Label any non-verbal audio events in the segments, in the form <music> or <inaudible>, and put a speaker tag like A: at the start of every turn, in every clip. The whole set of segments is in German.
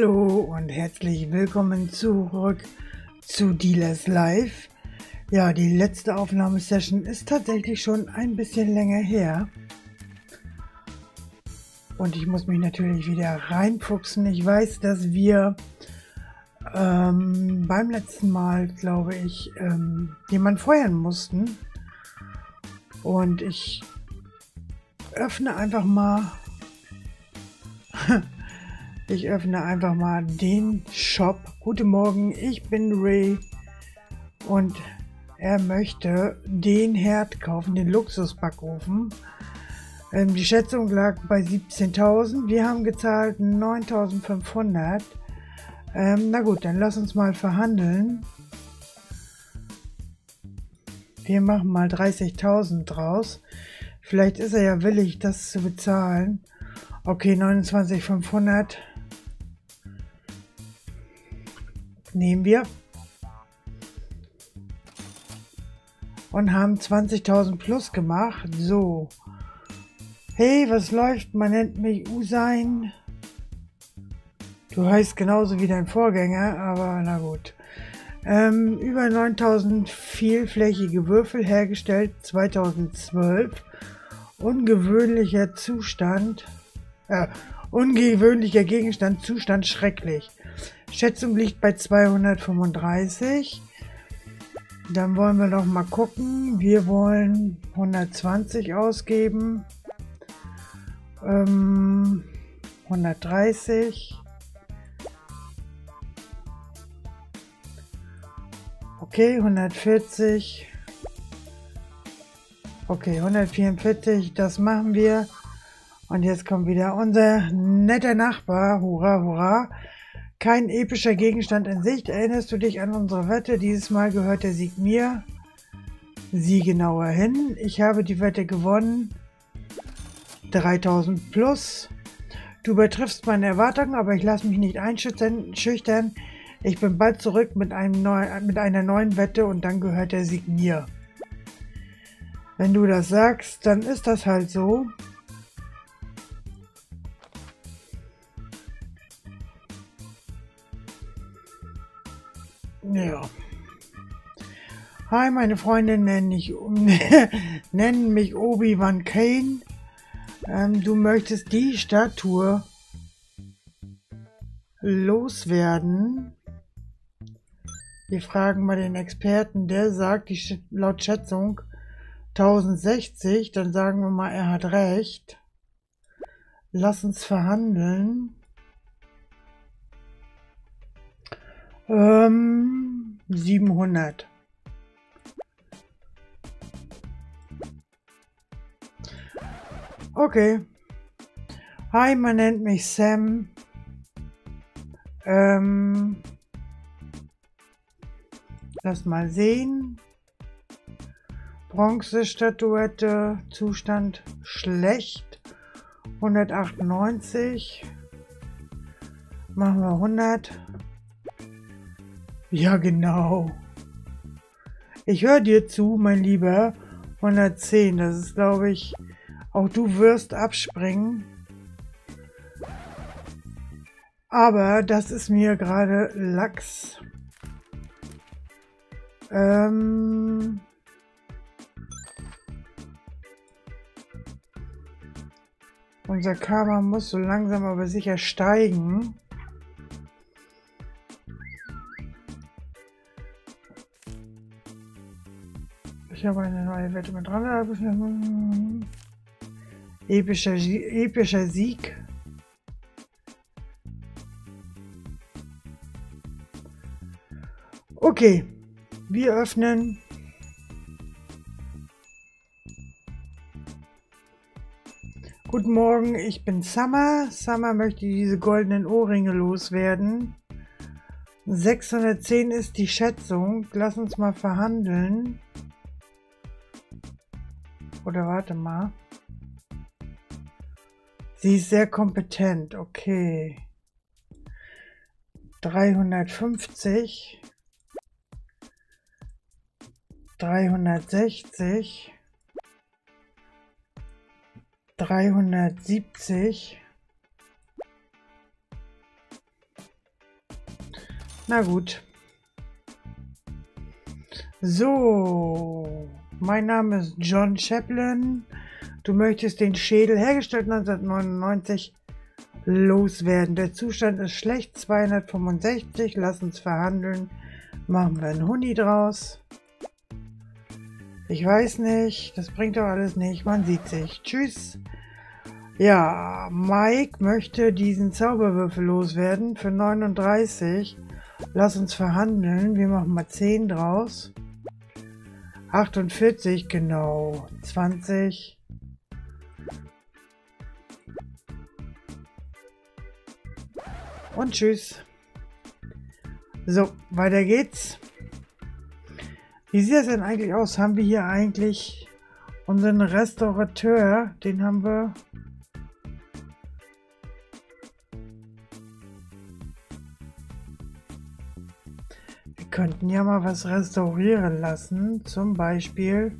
A: Hallo und herzlich willkommen zurück zu Dealers Live. Ja, die letzte Aufnahmesession ist tatsächlich schon ein bisschen länger her. Und ich muss mich natürlich wieder reinfuchsen. Ich weiß, dass wir ähm, beim letzten Mal, glaube ich, ähm, jemanden feuern mussten. Und ich öffne einfach mal <laughs> Ich öffne einfach mal den Shop. Guten Morgen, ich bin Ray und er möchte den Herd kaufen, den Luxusbackofen. Ähm, die Schätzung lag bei 17.000. Wir haben gezahlt 9.500. Ähm, na gut, dann lass uns mal verhandeln. Wir machen mal 30.000 draus. Vielleicht ist er ja willig, das zu bezahlen. Okay, 29.500. nehmen wir und haben 20.000 plus gemacht. So. Hey, was läuft? Man nennt mich Usain. Du heißt genauso wie dein Vorgänger, aber na gut. Ähm, über 9000 vielflächige Würfel hergestellt 2012. Ungewöhnlicher Zustand. Äh, ungewöhnlicher Gegenstand, Zustand schrecklich. Schätzung liegt bei 235. Dann wollen wir noch mal gucken. Wir wollen 120 ausgeben. Ähm, 130. Okay, 140. Okay, 144, das machen wir. Und jetzt kommt wieder unser netter Nachbar. Hurra, hurra. Kein epischer Gegenstand in Sicht. Erinnerst du dich an unsere Wette? Dieses Mal gehört der Sieg mir. Sieh genauer hin. Ich habe die Wette gewonnen. 3000 plus. Du übertriffst meine Erwartungen, aber ich lasse mich nicht einschüchtern. Ich bin bald zurück mit, einem neuen, mit einer neuen Wette und dann gehört der Sieg mir. Wenn du das sagst, dann ist das halt so. Ja. Hi, meine Freunde nennen mich, <laughs> nennen mich Obi-Wan Kane. Ähm, du möchtest die Statue loswerden. Wir fragen mal den Experten, der sagt, die, laut Schätzung 1060, dann sagen wir mal, er hat recht. Lass uns verhandeln. Ähm, 700. Okay. Hi, man nennt mich Sam. Ähm, lass mal sehen. Bronzestatuette, Zustand schlecht. 198. Machen wir 100. Ja, genau. Ich höre dir zu, mein Lieber. 110, das ist, glaube ich, auch du wirst abspringen. Aber das ist mir gerade Lachs. Ähm... Unser Karma muss so langsam aber sicher steigen. Ich habe eine neue Wette mit dran. Epischer, epischer Sieg. Okay, wir öffnen. Guten Morgen, ich bin Summer. Summer möchte diese goldenen Ohrringe loswerden. 610 ist die Schätzung. Lass uns mal verhandeln. Oder warte mal. Sie ist sehr kompetent. Okay. 350. 360. 370. Na gut. So, mein Name ist John Chaplin. Du möchtest den Schädel hergestellt 1999 loswerden. Der Zustand ist schlecht, 265. Lass uns verhandeln. Machen wir einen Huni draus. Ich weiß nicht, das bringt doch alles nicht. Man sieht sich. Tschüss. Ja, Mike möchte diesen Zauberwürfel loswerden für 39. Lass uns verhandeln. Wir machen mal 10 draus. 48, genau. 20. Und tschüss. So, weiter geht's. Wie sieht das denn eigentlich aus? Haben wir hier eigentlich unseren Restaurateur? Den haben wir... könnten ja mal was restaurieren lassen. Zum Beispiel...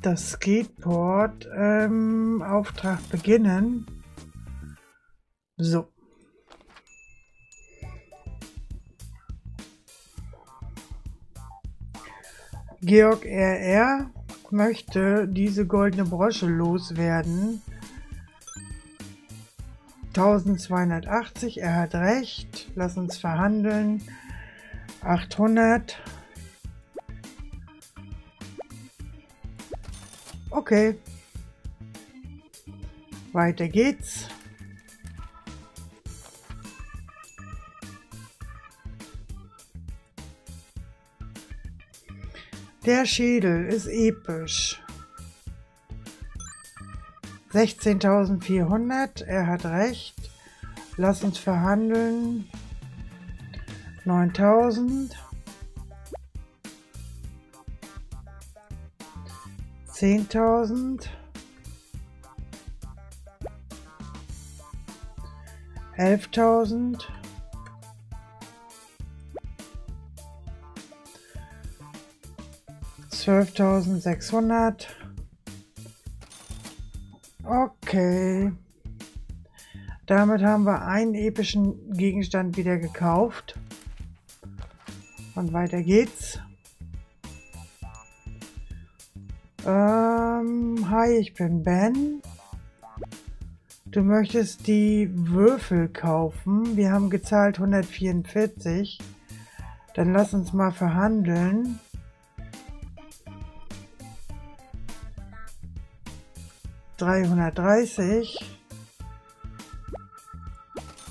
A: das Skateboard ähm, Auftrag beginnen. So. Georg RR möchte diese goldene Brosche loswerden. 1280, er hat recht. Lass uns verhandeln. 800. Okay. Weiter geht's. Der Schädel ist episch. 16.400, er hat recht. Lass uns verhandeln. 9.000. 10.000. 11.000. Zwölftausendsechshundert. Okay. Damit haben wir einen epischen Gegenstand wieder gekauft. Und weiter geht's. Ähm, hi, ich bin Ben. Du möchtest die Würfel kaufen. Wir haben gezahlt 144. Dann lass uns mal verhandeln. Dreihundertdreißig.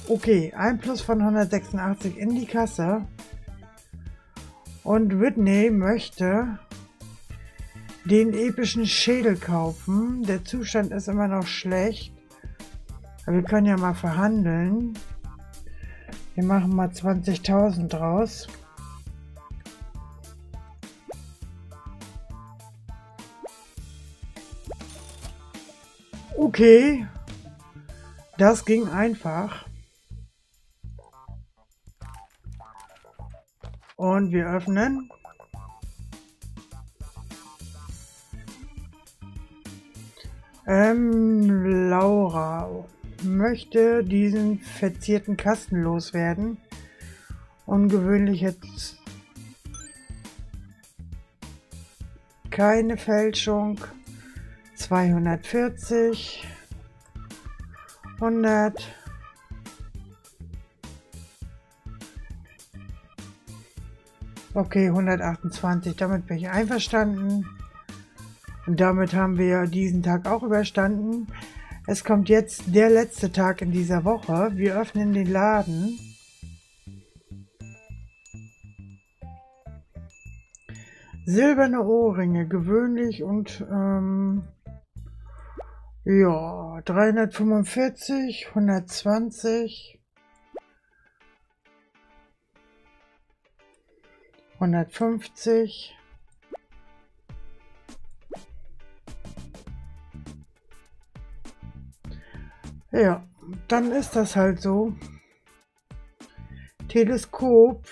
A: Okay, ein Plus von 186 in die Kasse. Und Whitney möchte den epischen Schädel kaufen. Der Zustand ist immer noch schlecht. Aber wir können ja mal verhandeln. Wir machen mal 20.000 draus. Okay. Das ging einfach. Und wir öffnen. Ähm, Laura möchte diesen verzierten Kasten loswerden. Ungewöhnlich jetzt keine Fälschung. 240 100 Okay, 128, damit bin ich einverstanden. Und damit haben wir diesen Tag auch überstanden. Es kommt jetzt der letzte Tag in dieser Woche. Wir öffnen den Laden. Silberne Ohrringe, gewöhnlich und ähm, ja, 345, 120, 150, Ja, dann ist das halt so. Teleskop.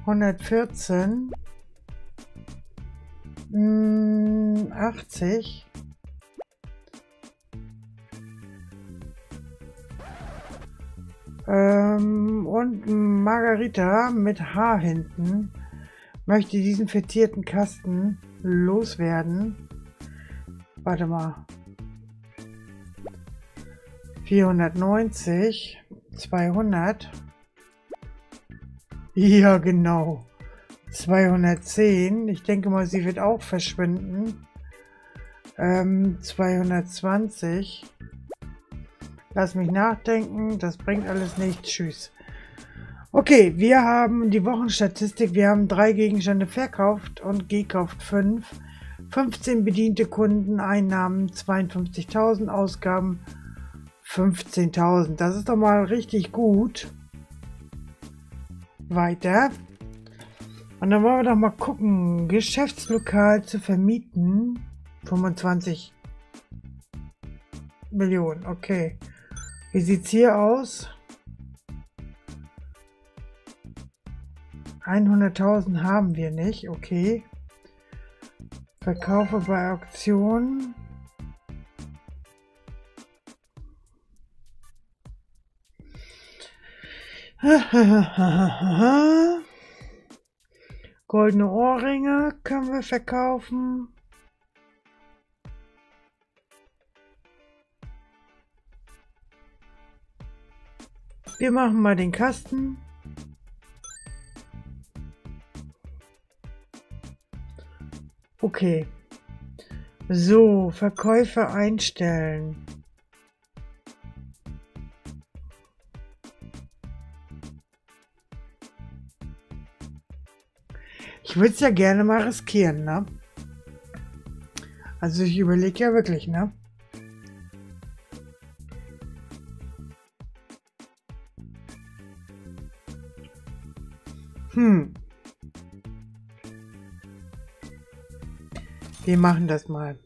A: 114 hm, mm, 80. Ähm, und Margarita mit H hinten möchte diesen fettierten Kasten loswerden. Warte mal. 490, 200. Ja, genau. 210. Ich denke mal, sie wird auch verschwinden. Ähm, 220. Lass mich nachdenken. Das bringt alles nichts. Tschüss. Okay, wir haben die Wochenstatistik. Wir haben drei Gegenstände verkauft und gekauft fünf. 15 bediente Kunden, Einnahmen 52.000, Ausgaben 15.000. Das ist doch mal richtig gut. Weiter. Und dann wollen wir doch mal gucken. Geschäftslokal zu vermieten. 25 Millionen. Okay. Wie sieht's hier aus? 100.000 haben wir nicht. Okay. Verkaufe bei Auktionen. <laughs> Goldene Ohrringe können wir verkaufen. Wir machen mal den Kasten. Okay. So, Verkäufe einstellen. Ich würde es ja gerne mal riskieren, ne? Also ich überlege ja wirklich, ne? Hm. Wir machen das mal.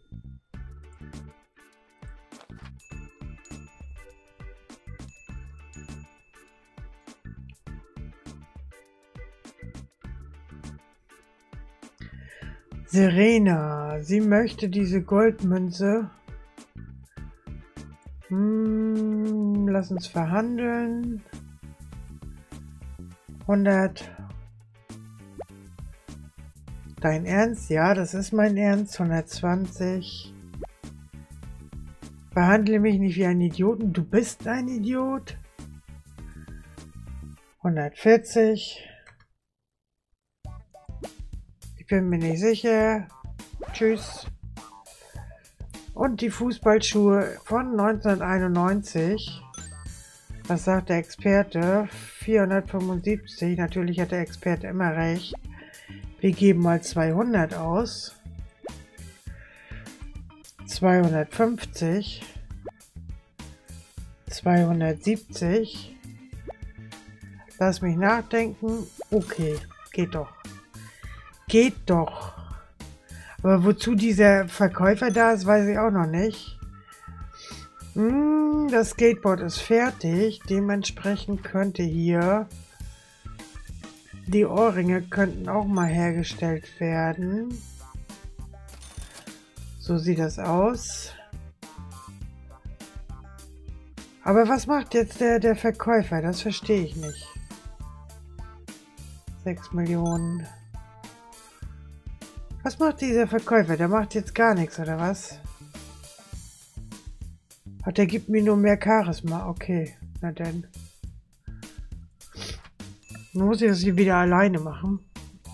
A: Serena, sie möchte diese Goldmünze. Hm, lass uns verhandeln. 100. Dein Ernst? Ja, das ist mein Ernst. 120. Behandle mich nicht wie ein Idioten. Du bist ein Idiot. 140 bin mir nicht sicher. Tschüss. Und die Fußballschuhe von 1991. Was sagt der Experte? 475. Natürlich hat der Experte immer recht. Wir geben mal 200 aus. 250. 270. Lass mich nachdenken. Okay, geht doch. Geht doch. Aber wozu dieser Verkäufer da ist, weiß ich auch noch nicht. Hm, das Skateboard ist fertig. Dementsprechend könnte hier die Ohrringe könnten auch mal hergestellt werden. So sieht das aus. Aber was macht jetzt der, der Verkäufer? Das verstehe ich nicht. 6 Millionen. Was macht dieser Verkäufer? Der macht jetzt gar nichts, oder was? Ach, der gibt mir nur mehr Charisma. Okay, na denn. Nun muss ich das hier wieder alleine machen.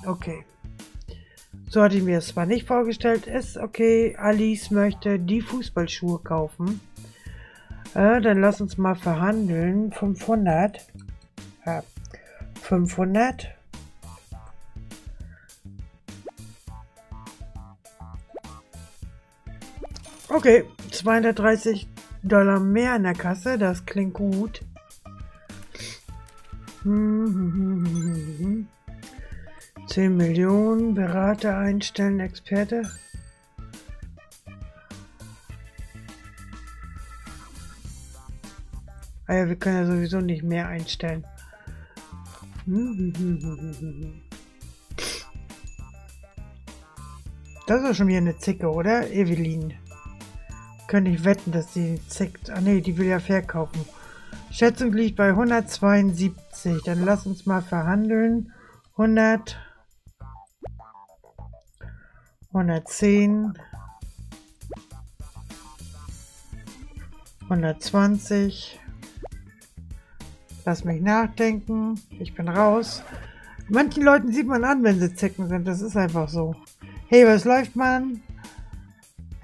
A: Okay. So hatte ich mir das zwar nicht vorgestellt. Ist okay. Alice möchte die Fußballschuhe kaufen. Äh, dann lass uns mal verhandeln. 500. Ja. 500. Okay, 230 Dollar mehr in der Kasse, das klingt gut. <laughs> 10 Millionen, Berater einstellen, Experte. Ah ja, wir können ja sowieso nicht mehr einstellen. Das ist schon wieder eine Zicke, oder? Evelyn. Könnte ich wetten, dass sie zickt. Ah ne, die will ja verkaufen. Schätzung liegt bei 172. Dann lass uns mal verhandeln. 100, 110, 120. Lass mich nachdenken. Ich bin raus. Manchen Leuten sieht man an, wenn sie zicken sind. Das ist einfach so. Hey, was läuft, man?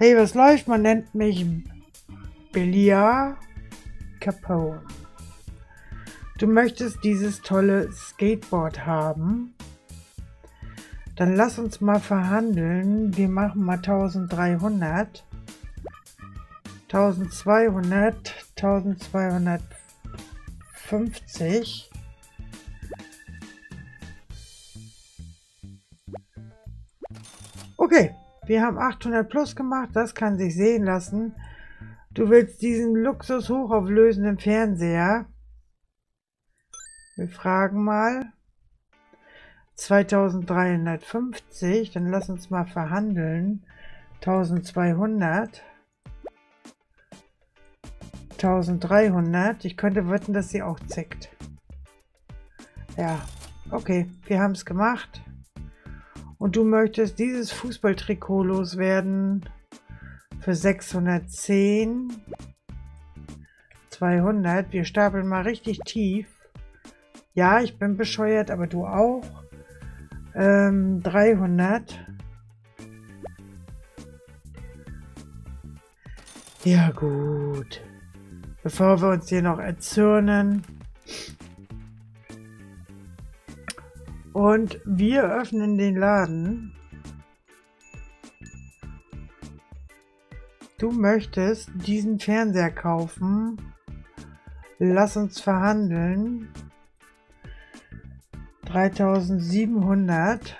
A: Hey, was läuft? Man nennt mich Belia Capone. Du möchtest dieses tolle Skateboard haben? Dann lass uns mal verhandeln. Wir machen mal 1300. 1200. 1250. Okay, wir haben 800 plus gemacht. Das kann sich sehen lassen. Du willst diesen Luxus hochauflösenden Fernseher. Wir fragen mal. 2350, dann lass uns mal verhandeln. 1200. 1300. Ich könnte wetten, dass sie auch zickt. Ja, okay, wir haben es gemacht. Und du möchtest dieses Fußballtrikot loswerden für 610. 200. Wir stapeln mal richtig tief. Ja, ich bin bescheuert, aber du auch. Ähm, 300. Ja gut. Bevor wir uns hier noch erzürnen. Und wir öffnen den Laden. Du möchtest diesen Fernseher kaufen. Lass uns verhandeln. 3700.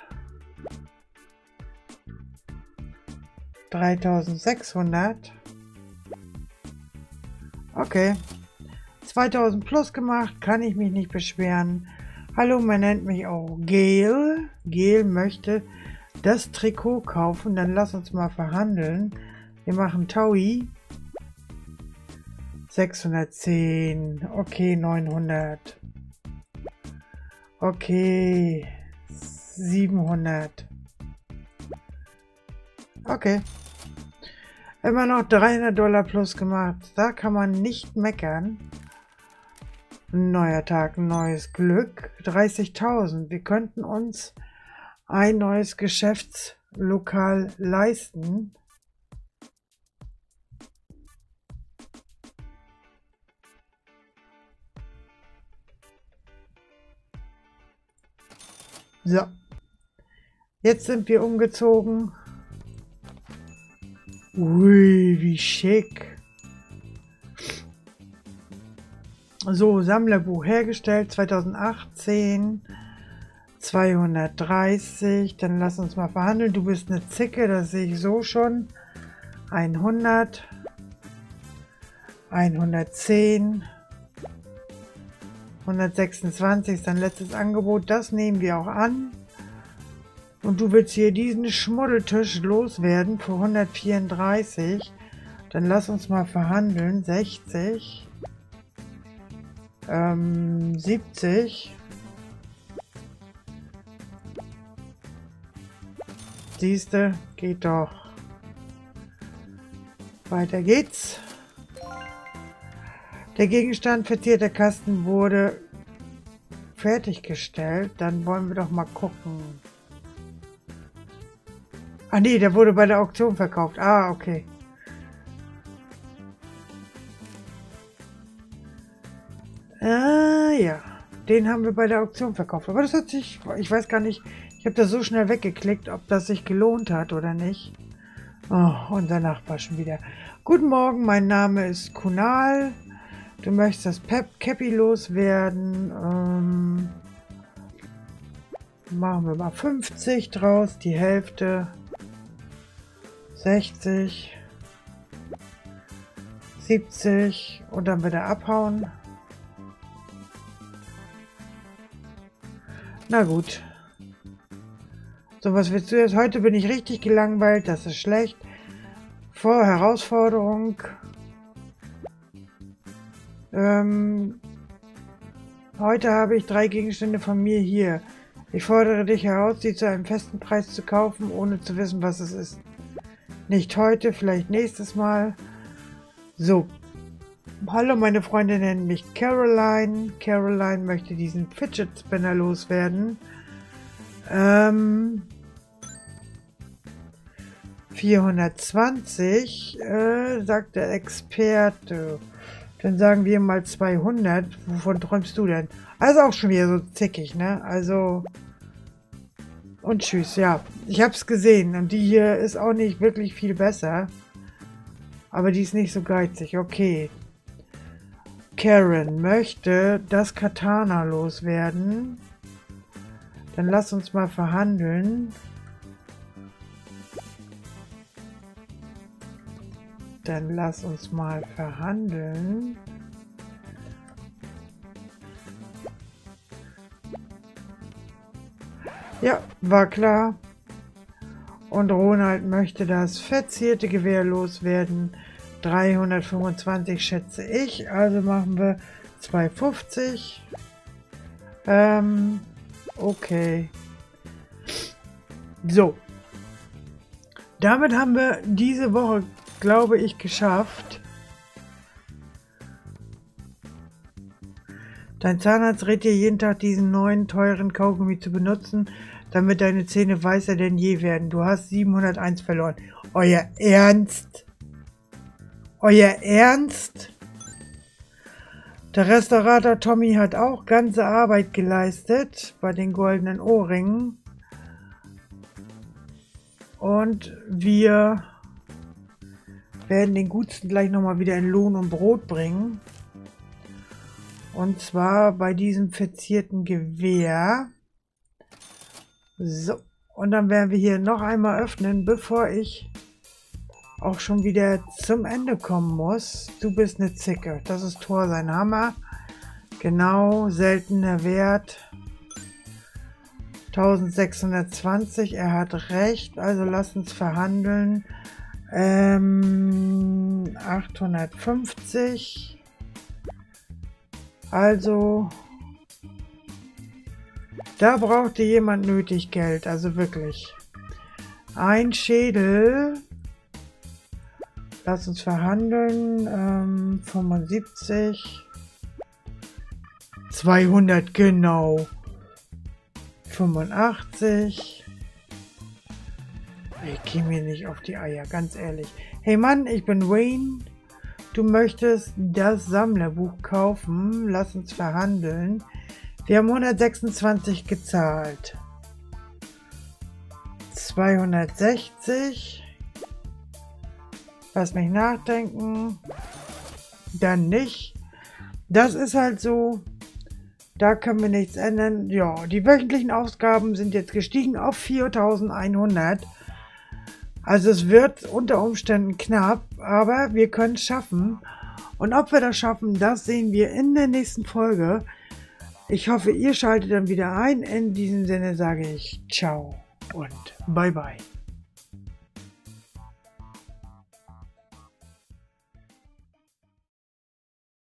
A: 3600. Okay. 2000 plus gemacht, kann ich mich nicht beschweren. Hallo, man nennt mich auch Gail. Gail möchte das Trikot kaufen, dann lass uns mal verhandeln. Wir machen Taui. 610. Okay, 900. Okay. 700. Okay. Immer noch 300 Dollar plus gemacht. Da kann man nicht meckern. Neuer Tag, neues Glück. 30.000. Wir könnten uns ein neues Geschäftslokal leisten. So. Jetzt sind wir umgezogen. Ui, wie schick. So, Sammlerbuch hergestellt 2018. 230. Dann lass uns mal verhandeln. Du bist eine Zicke, das sehe ich so schon. 100. 110. 126 ist dein letztes Angebot. Das nehmen wir auch an. Und du willst hier diesen Schmuddeltisch loswerden für 134. Dann lass uns mal verhandeln. 60. Ähm, 70. Siehste, geht doch. Weiter geht's. Der Gegenstand verzierter Kasten wurde fertiggestellt. Dann wollen wir doch mal gucken. Ah nee, der wurde bei der Auktion verkauft. Ah, okay. Ah ja, den haben wir bei der Auktion verkauft. Aber das hat sich, ich weiß gar nicht, ich habe das so schnell weggeklickt, ob das sich gelohnt hat oder nicht. Oh, unser Nachbar schon wieder. Guten Morgen, mein Name ist Kunal. Du möchtest das Pep Cappy loswerden. Ähm, machen wir mal 50 draus, die Hälfte. 60. 70 und dann wieder abhauen. Na gut. So, was willst du jetzt? Heute bin ich richtig gelangweilt, das ist schlecht. Vor Herausforderung Ähm, heute habe ich drei Gegenstände von mir hier. Ich fordere dich heraus, sie zu einem festen Preis zu kaufen, ohne zu wissen, was es ist. Nicht heute, vielleicht nächstes Mal. So. Hallo, meine Freunde nennen mich Caroline. Caroline möchte diesen Fidget Spinner loswerden. Ähm, 420, äh, sagt der Experte. Dann sagen wir mal 200. Wovon träumst du denn? Also auch schon wieder so zickig, ne? Also... Und tschüss, ja. Ich hab's gesehen. Und die hier ist auch nicht wirklich viel besser. Aber die ist nicht so geizig. Okay. Karen möchte das Katana loswerden. Dann lass uns mal verhandeln. Dann lass uns mal verhandeln. Ja, war klar. Und Ronald möchte das verzierte Gewehr loswerden. 325 schätze ich. Also machen wir 250. Ähm, okay. So. Damit haben wir diese Woche, glaube ich, geschafft. Dein Zahnarzt rät dir jeden Tag diesen neuen teuren Kaugummi zu benutzen, damit deine Zähne weißer denn je werden. Du hast 701 verloren. Euer Ernst? Euer Ernst? Der Restaurator Tommy hat auch ganze Arbeit geleistet bei den goldenen Ohrringen. Und wir werden den Gutsten gleich nochmal wieder in Lohn und Brot bringen. Und zwar bei diesem verzierten Gewehr. So, und dann werden wir hier noch einmal öffnen, bevor ich auch schon wieder zum Ende kommen muss. Du bist eine Zicke. Das ist Thor sein Hammer. Genau, seltener Wert. 1620, er hat recht, also lass uns verhandeln. Ähm, 850. Also da brauchte jemand nötig Geld, also wirklich. Ein Schädel. Lass uns verhandeln. Ähm, 75. 200, genau. 85. Ich gehe mir nicht auf die Eier, ganz ehrlich. Hey Mann, ich bin Wayne. Du möchtest das Sammlerbuch kaufen. Lass uns verhandeln. Wir haben 126 gezahlt. 260. Lass mich nachdenken. Dann nicht. Das ist halt so. Da können wir nichts ändern. Ja, die wöchentlichen Ausgaben sind jetzt gestiegen auf 4100. Also es wird unter Umständen knapp, aber wir können es schaffen. Und ob wir das schaffen, das sehen wir in der nächsten Folge. Ich hoffe, ihr schaltet dann wieder ein. In diesem Sinne sage ich ciao und bye bye.